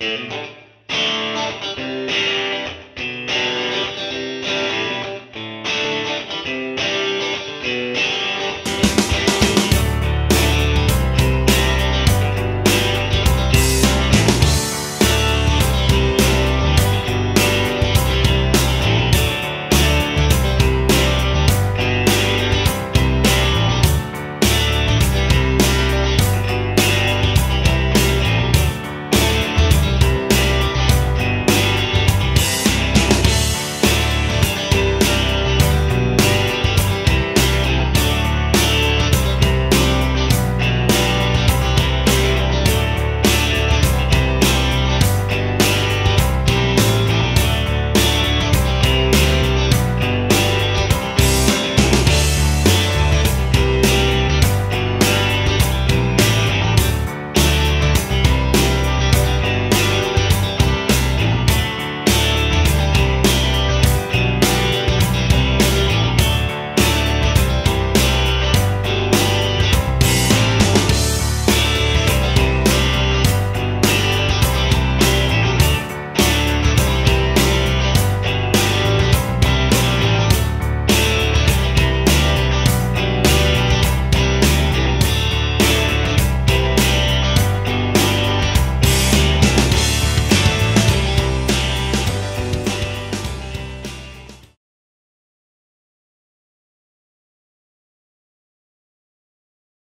Música